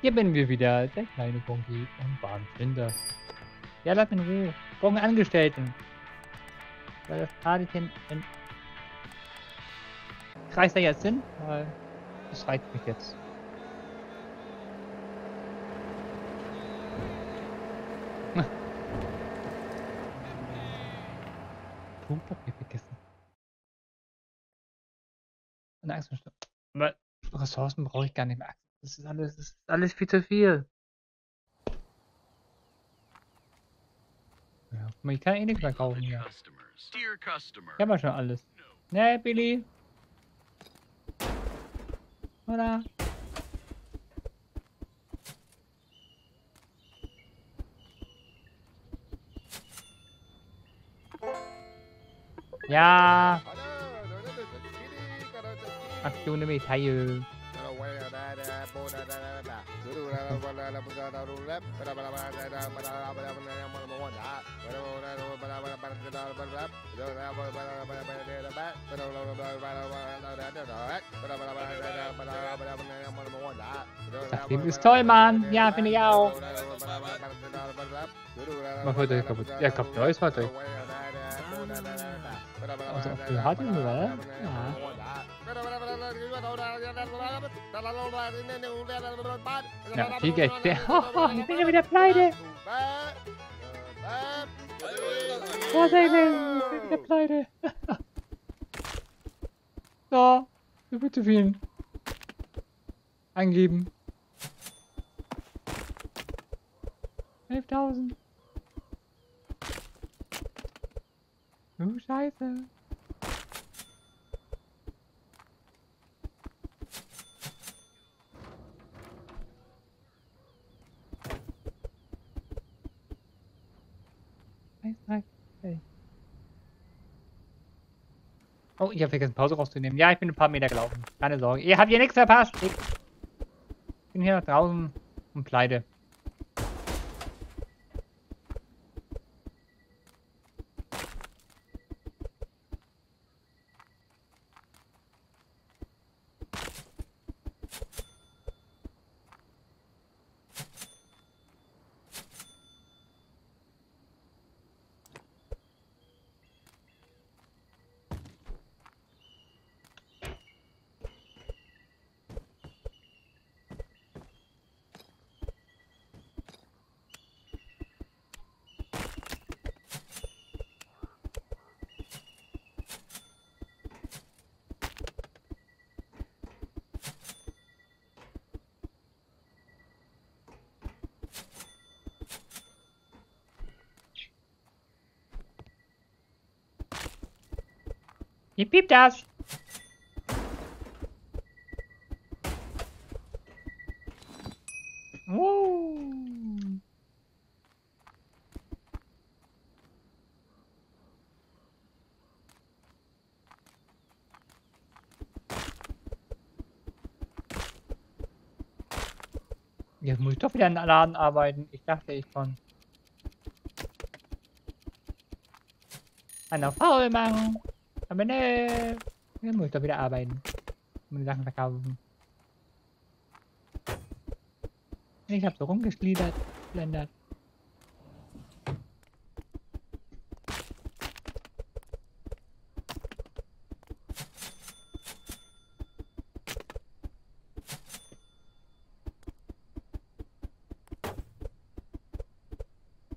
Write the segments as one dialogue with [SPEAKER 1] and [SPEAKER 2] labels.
[SPEAKER 1] Hier bin wir wieder, der kleine Bonki und Bahnfinder. Ja, lass mich in Ruhe. Brauchen Angestellten. Weil das gerade den, den Kreis da jetzt sind, weil das reizt mich jetzt. Klopapier vergessen. Eine. Aber Ressourcen brauche ich gar nicht mehr. Das ist alles, das ist alles viel zu viel. Ja, ich kann eh nichts mehr kaufen hier. Ich habe ja schon alles. Ne, Billy? Oder? Ja. Aktion nämlich teil. Das Leben ist toll, Mann. Ja, finde ich auch. Mach heute kaputt. Ja, kaputt neues Fahrzeug. Also auf die Hardware, oder? Ja. Ja, viel Geld. Oh, ich bin ja wieder pleite. Vorsicht, ich bin wieder pleite. so, wie viel zu viel? Angeben. 11.000. Oh, scheiße. Oh, ich habe vergessen Pause rauszunehmen. Ja, ich bin ein paar Meter gelaufen. Keine Sorge. Ihr habt hier nichts verpasst. Ich bin hier draußen und pleite. Wie piept das? Oh. Jetzt muss ich doch wieder in den Laden arbeiten. Ich dachte, ich kann. Einer faul machen. Aber ne, dann muss ich doch wieder arbeiten. Und Sachen verkaufen. Ich hab so rumgeschliedert, blendert.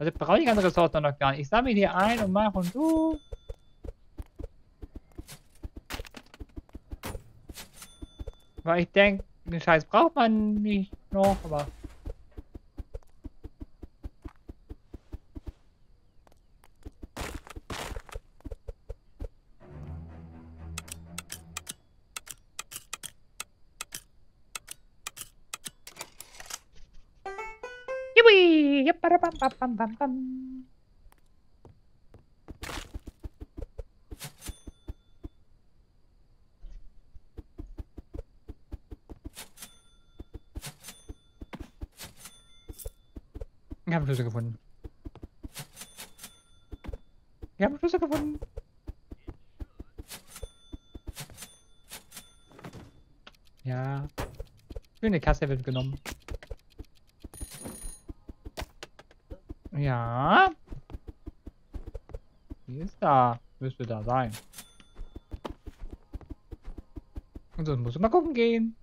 [SPEAKER 1] Also brauche ich andere Sorten noch gar nicht. Ich sammle hier ein und mache und du. Weil ich denke, den Scheiß braucht man nicht noch, aber... Yippie! Yippie! Bam, bam, bam, bam. Wir Schlüssel gefunden. Wir haben Schlüssel gefunden. Ja. Schöne Kasse wird genommen. Ja. Die ist da. Müsste da sein. Und sonst muss mal gucken gehen.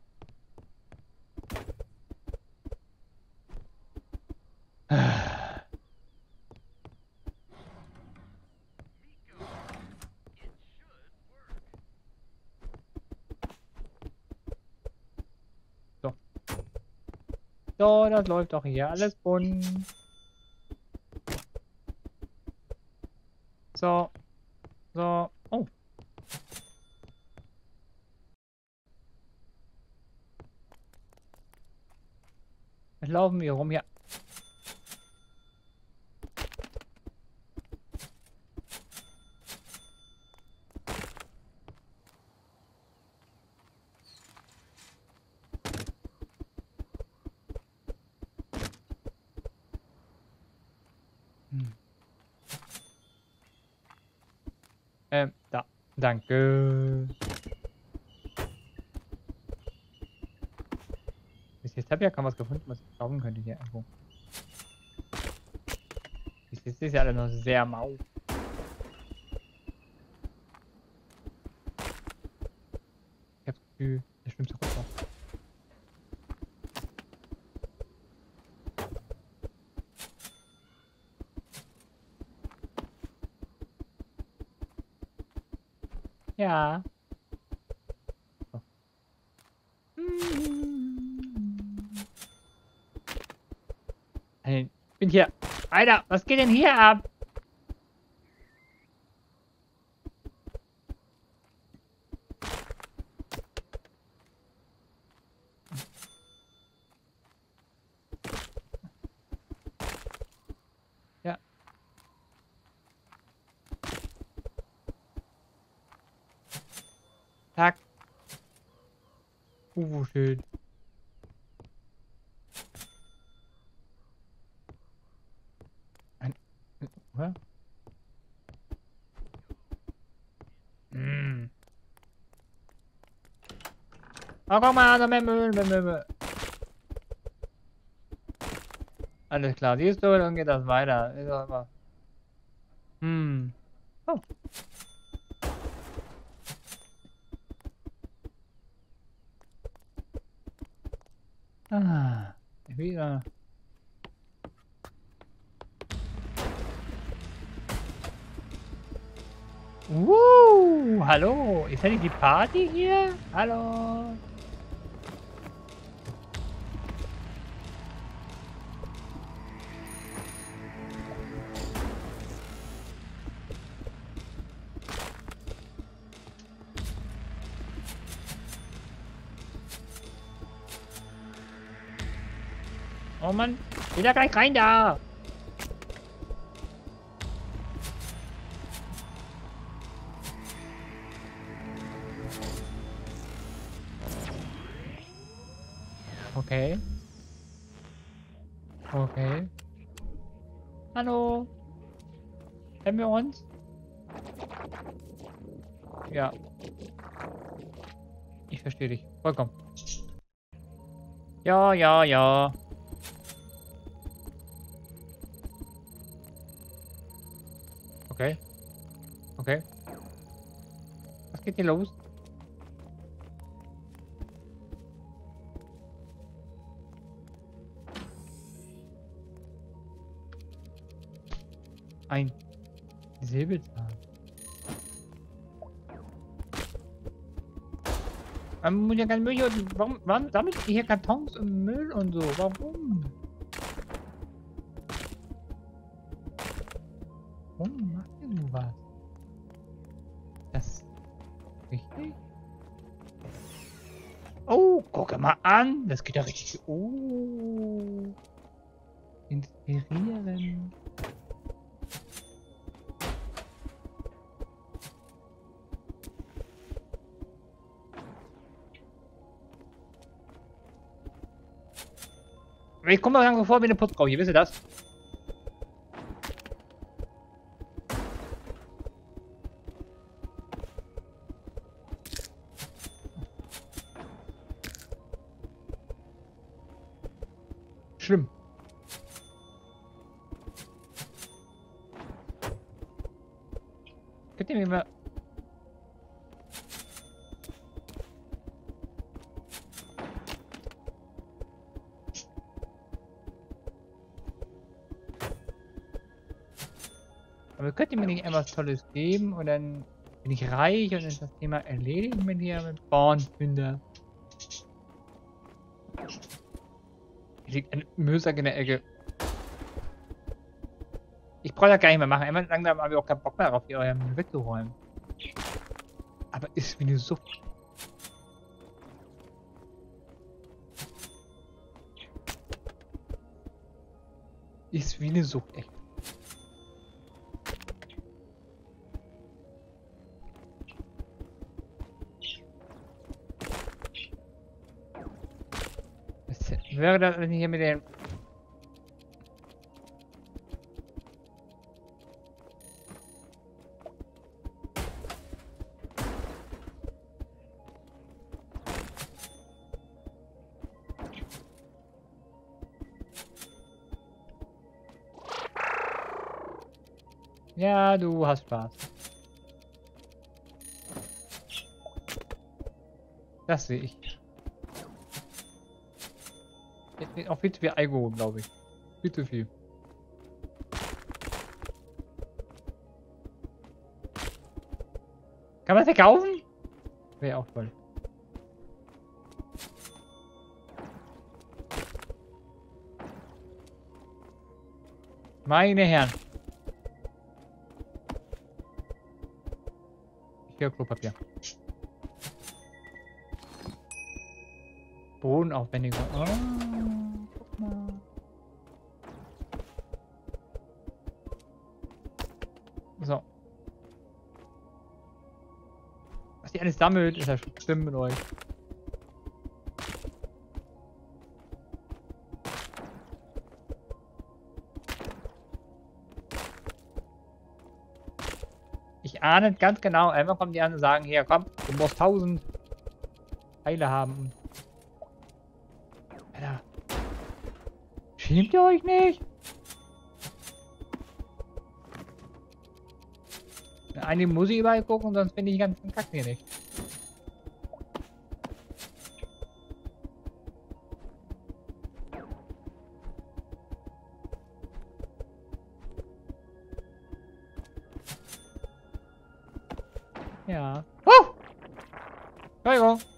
[SPEAKER 1] So, das läuft doch hier alles bunt. So. So. Oh. Laufen wir rum hier? Hm. Ähm, da. Danke. Bis jetzt habe ich ja kaum was gefunden, was ich kaufen könnte hier irgendwo. Bis jetzt ist ja alles noch sehr mau. Ich hab das Gefühl, der schwimmt so runter. Ja. So. Hey, ich bin hier. Alter, was geht denn hier ab? Ja. Zack. Uh, schön. Ein. Hä? Mm. Mal, da mehr Müll, mehr Müll. Alles klar, siehst du, dann geht das weiter. Ist doch immer. Hm. Oh. Ah, wieder. Uh, hallo, ist das nicht die Party hier? Hallo. Oh Mann, geh da gleich rein da. Okay. Okay. Hallo. Kennen wir uns? Ja. Ich verstehe dich. Vollkommen. Ja, ja, ja. Geht hier los? Ein Säbelzahn. Warum, warum sammelt ihr hier Kartons und Müll und so? Warum mal an. Das geht ja richtig. Oh. Inspirieren. Ich komme mir vor wie eine Putzfrau hier, wisst ihr das? Tolles geben und dann bin ich reich und ist das Thema erledigt mit hier mit Bauernfinder. Hier liegt ein Müllsack in der Ecke. Ich brauche das gar nicht mehr machen. Immer langsam habe ich auch keinen Bock mehr darauf, hier euer Müll wegzuräumen. Aber ist wie eine Sucht. Ist wie eine Sucht, echt. Was wäre das, wenn ich hier mit den Ja, du hast Spaß. Das sehe ich. Auch viel zu viel Alkohol, glaube ich. Viel zu viel. Kann man verkaufen? Wäre auch toll. Meine Herren. Hier Klopapier. Bodenaufwendigung. Oh, So. Was die alles sammelt, ist ja schlimm mit euch. Ich ahne ganz genau, einmal kommen die an und sagen, hier komm, du musst 1000 Pfeile haben. Alter. Schämt ihr euch nicht? Eigentlich muss ich überall gucken, sonst bin ich die ganzen Kack hier nicht. Ja. Oh! Entschuldigung.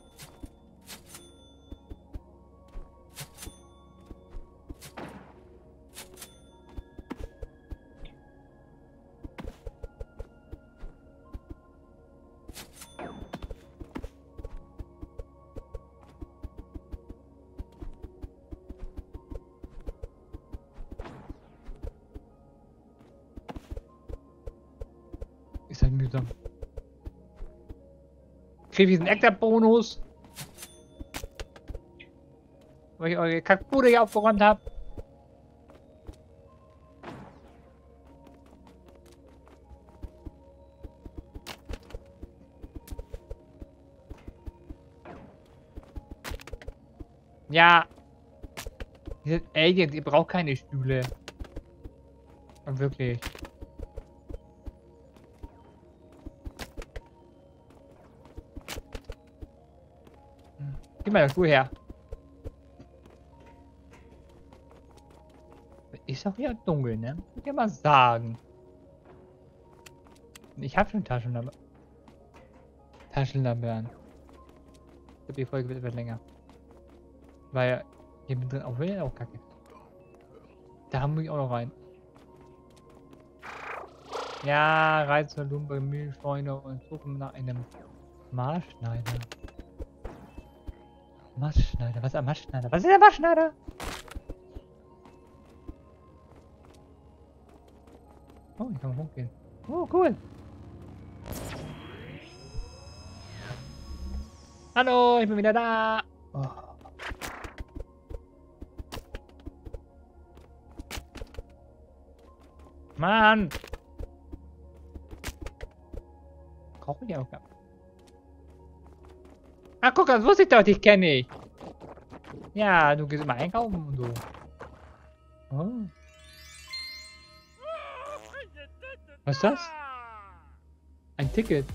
[SPEAKER 1] Kriege ich diesen Ektar-Bonus. Weil ich eure Kackbude hier aufgeräumt habe. Ja. Ihr seid Aliens, ihr braucht keine Stühle. Wirklich. Gib mal das Stuhl her. Ist doch hier dunkel, ne? Muss ja mal sagen. Ich habe schon Taschenlampe. Taschenlampe an. Die Folge wird etwas länger. Weil hier mit drin auch wieder auch kacke. Da muss ich auch noch rein. Ja, rein zur Lumpe, Müllscheune und suchen nach einem Maßschneider. Maßschneider, was ist ein Maßschneider? Was ist der Maßschneider? Oh, ich kann hochgehen. Oh, cool. Hallo, ich bin wieder da. Oh. Mann! Ich auch gar Ah, guck, das wusste ich doch, dich kenne ich. Ja, du gehst immer einkaufen so. Oh. Was ist das? Ein Ticket.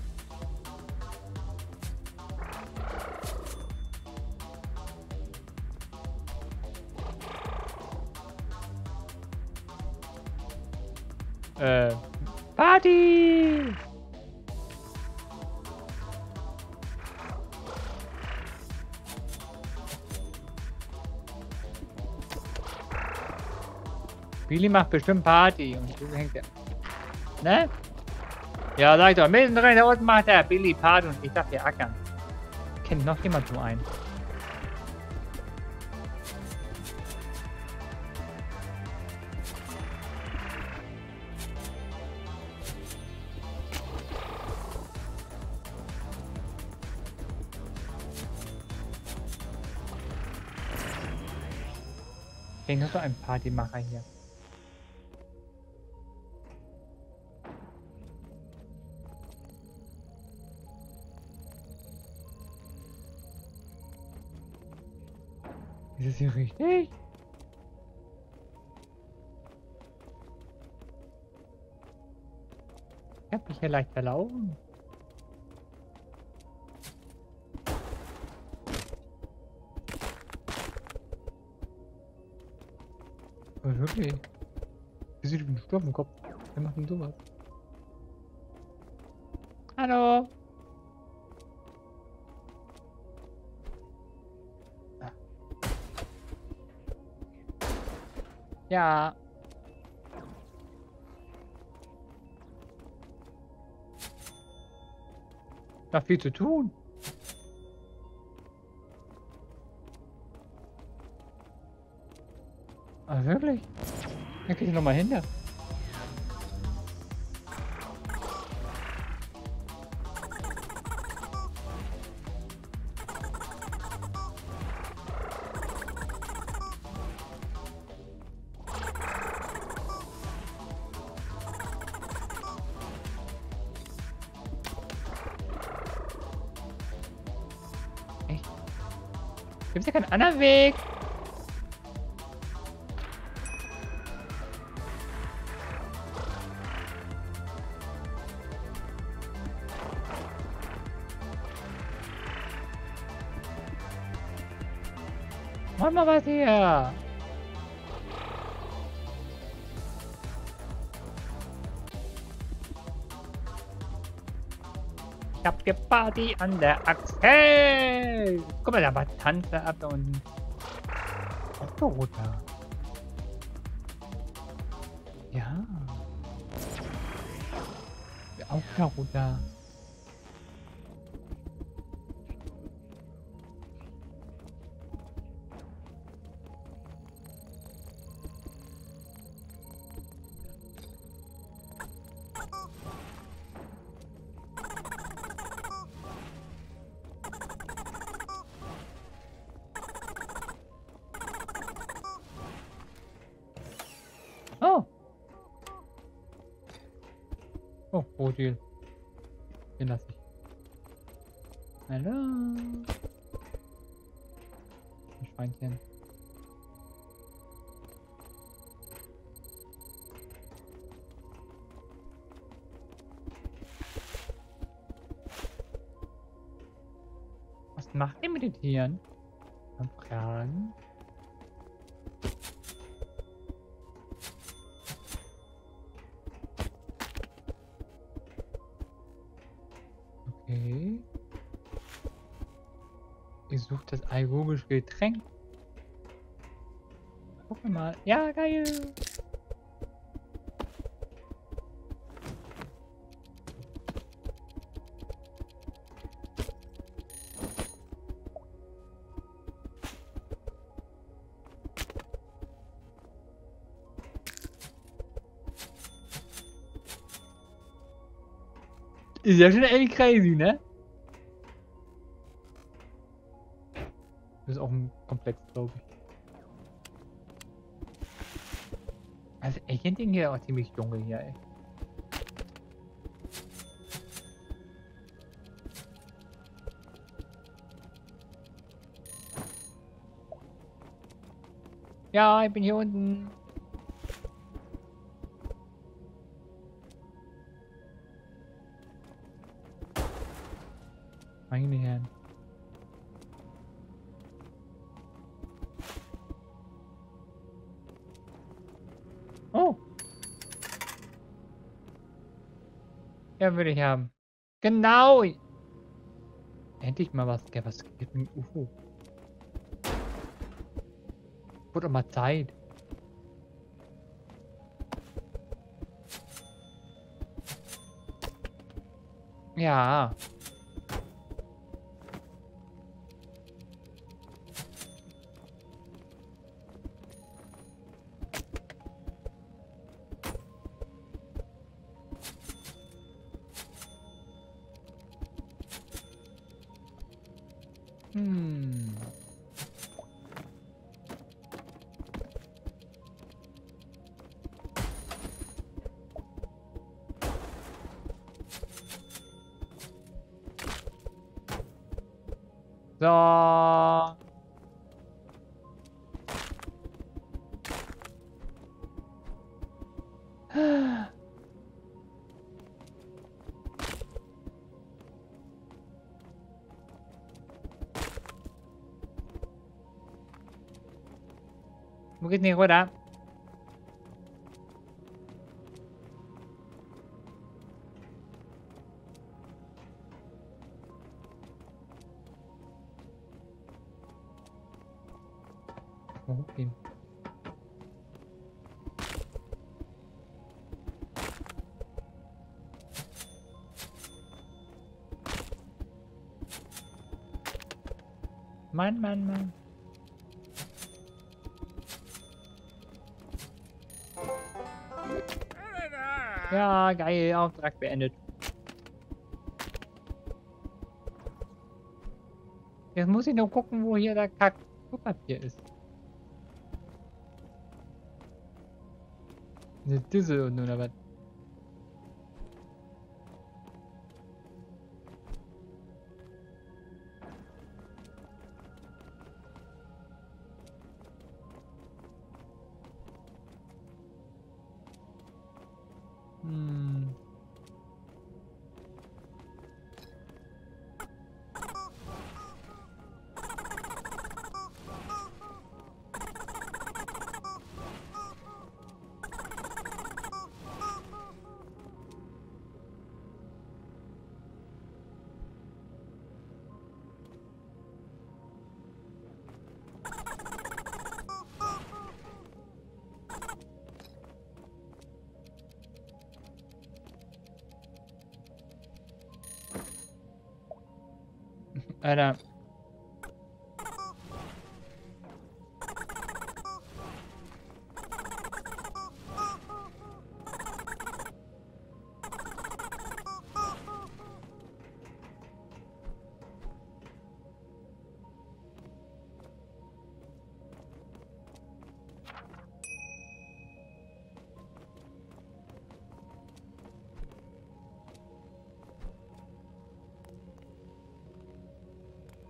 [SPEAKER 1] Äh, Party! Billy macht bestimmt Party und so hängt er. Ne? Ja, sag ich doch, mittendrin da unten macht der Billy Party und ich darf hier ackern. Kennt noch jemand so einen? Kennt noch so einen Partymacher hier? Das hier richtig? Ich hab mich hier leicht verlaufen. Aber wirklich? Wie sieht ein Sturm im Kopf? Wer macht denn sowas? Hallo? Ja. Noch viel zu tun. Ah, wirklich? Dann krieg ich noch mal hin. da. Gibt's ja keinen anderen Weg? Hier Party an der Axt. Hey! Guck mal, da war Tanze ab da unten. Autoroter. Ja. Auch darunter. Oh. Rodil. Den lasse ich. Hallo. Ein Schweinchen. Was macht ihr mit den Tieren? Fragen. Sucht das alkoholische Getränk. Gucken wir mal. Ja, geil. Ist ja schon echt ist auch ein Komplex, glaube ich. Also echt Ding hier auch ziemlich dunkel hier, ey. Ja, ich bin hier unten. Oh. Ja, würde ich haben. Genau. Endlich mal was. Ja, was geht mit dem UFO? Wurde doch mal Zeit. Ja. So. Wo geht denn die Mann, Mann, Mann. Ja, geil, Auftrag beendet. Jetzt muss ich nur gucken, wo hier der Kack Klopapier ist. Eine Düssel und oder was? Hm. Alter. Hier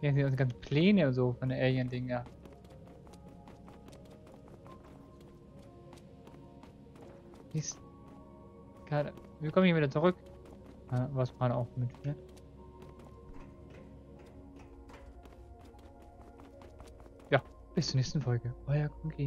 [SPEAKER 1] sind unsere ganzen Pläne und so von der Alien-Dinger. Ist. Wir kommen hier wieder zurück. Was gerade auch mit, ne? Ja, bis zur nächsten Folge. Euer Kunki.